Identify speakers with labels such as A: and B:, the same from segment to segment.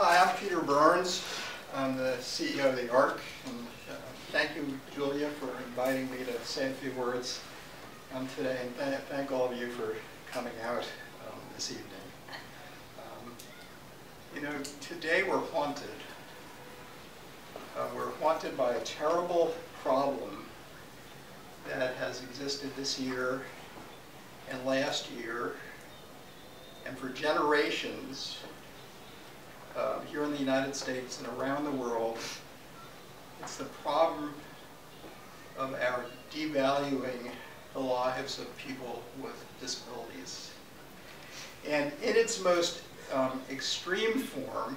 A: Hi, I'm Peter Berns. I'm the CEO of the ARC. And uh, thank you, Julia, for inviting me to say a few words um, today. And th thank all of you for coming out um, this evening. Um, you know, today we're haunted. Uh, we're haunted by a terrible problem that has existed this year and last year and for generations uh, here in the United States and around the world, it's the problem of our devaluing the lives of people with disabilities. And in its most um, extreme form,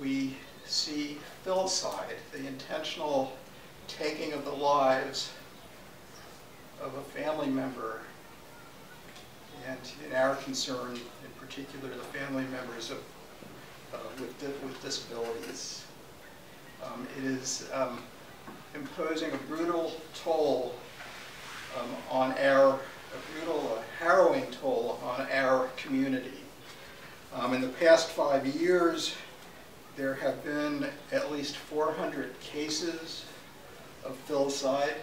A: we see filicide, the intentional taking of the lives of a family member, and in our concern, particular, the family members of uh, with, di with disabilities. Um, it is um, imposing a brutal toll um, on our, a brutal, a harrowing toll on our community. Um, in the past five years, there have been at least 400 cases of filicide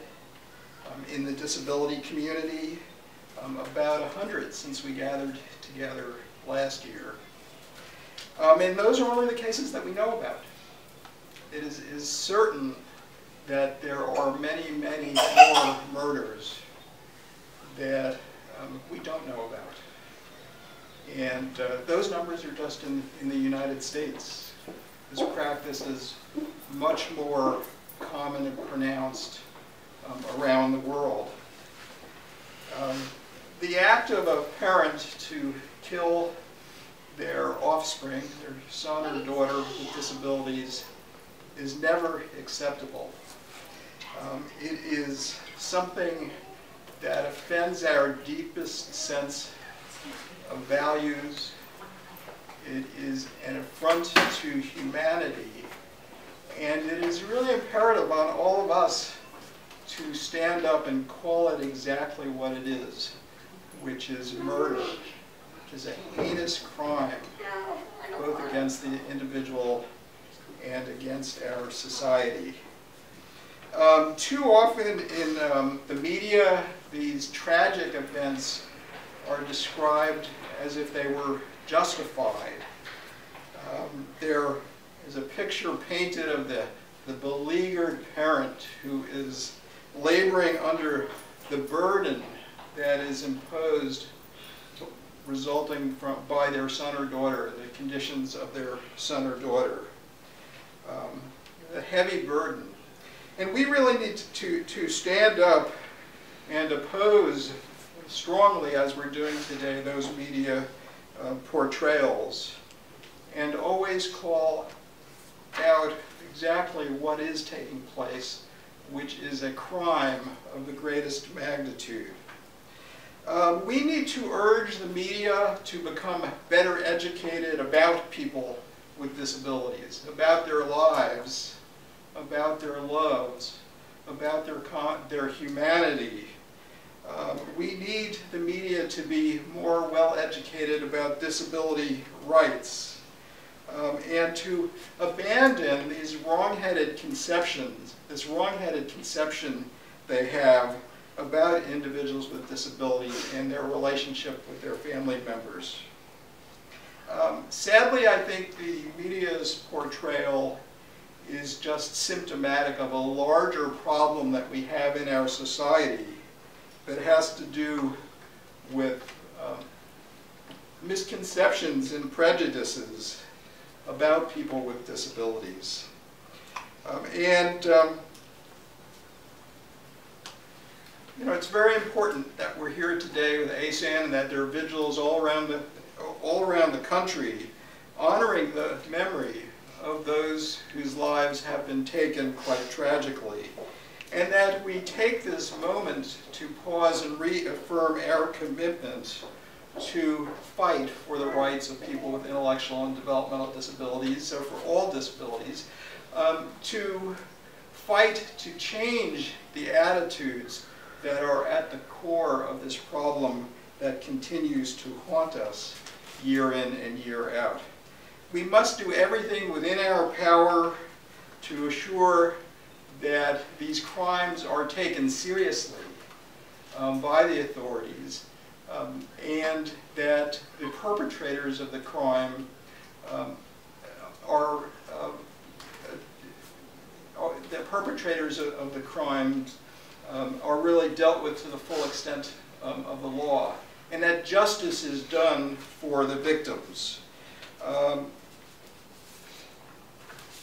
A: um, in the disability community, um, about 100 since we gathered together last year. Um, and those are only the cases that we know about. It is, is certain that there are many, many more murders that um, we don't know about. And uh, those numbers are just in, in the United States. This practice is much more common and pronounced um, around the world. Um, the act of a parent to kill their offspring, their son or daughter with disabilities, is never acceptable. Um, it is something that offends our deepest sense of values. It is an affront to humanity. And it is really imperative on all of us to stand up and call it exactly what it is, which is murder is a heinous crime, both against the individual and against our society. Um, too often in um, the media, these tragic events are described as if they were justified. Um, there is a picture painted of the, the beleaguered parent who is laboring under the burden that is imposed resulting from, by their son or daughter, the conditions of their son or daughter. Um, a heavy burden. And we really need to, to stand up and oppose strongly, as we're doing today, those media uh, portrayals, and always call out exactly what is taking place, which is a crime of the greatest magnitude. Um, we need to urge the media to become better educated about people with disabilities, about their lives, about their loves, about their, their humanity. Um, we need the media to be more well educated about disability rights um, and to abandon these wrong-headed conceptions, this wrong-headed conception they have about individuals with disabilities and their relationship with their family members. Um, sadly, I think the media's portrayal is just symptomatic of a larger problem that we have in our society that has to do with um, misconceptions and prejudices about people with disabilities. Um, and um, you know, it's very important that we're here today with ASAN and that there are vigils all around the, all around the country honoring the memory of those whose lives have been taken quite tragically. And that we take this moment to pause and reaffirm our commitment to fight for the rights of people with intellectual and developmental disabilities, so for all disabilities, um, to fight to change the attitudes that are at the core of this problem that continues to haunt us year in and year out. we must do everything within our power to assure that these crimes are taken seriously um, by the authorities um, and that the perpetrators of the crime um, are, uh, are, the perpetrators of, of the crimes um, are really dealt with to the full extent um, of the law and that justice is done for the victims. Um,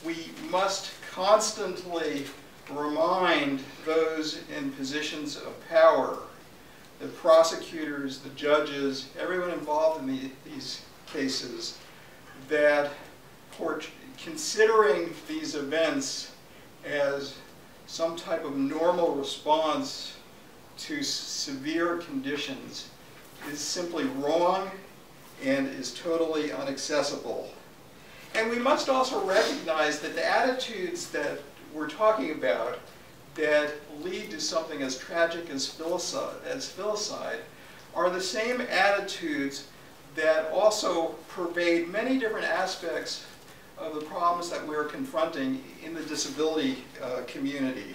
A: we must constantly remind those in positions of power, the prosecutors, the judges, everyone involved in the, these cases, that considering these events as some type of normal response to severe conditions is simply wrong and is totally unaccessible. And we must also recognize that the attitudes that we're talking about that lead to something as tragic as filicide, as filicide are the same attitudes that also pervade many different aspects of the problems that we're confronting in the disability uh, community.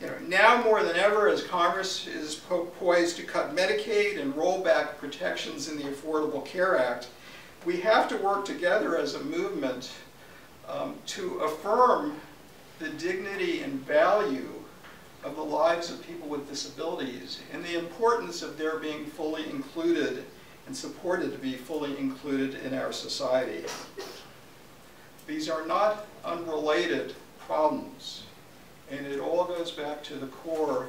A: You know, now more than ever, as Congress is po poised to cut Medicaid and roll back protections in the Affordable Care Act, we have to work together as a movement um, to affirm the dignity and value of the lives of people with disabilities and the importance of their being fully included and supported to be fully included in our society. These are not unrelated problems. And it all goes back to the core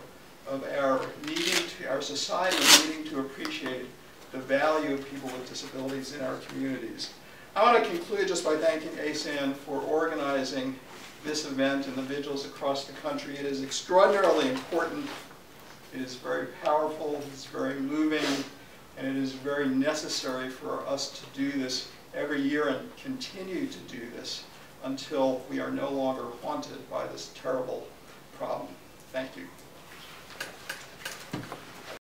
A: of our needing to, our society needing to appreciate the value of people with disabilities in our communities. I want to conclude just by thanking ASAN for organizing this event and the vigils across the country. It is extraordinarily important. It is very powerful. It's very moving. And it is very necessary for us to do this every year and continue to do this until we are no longer haunted by this terrible problem. Thank you.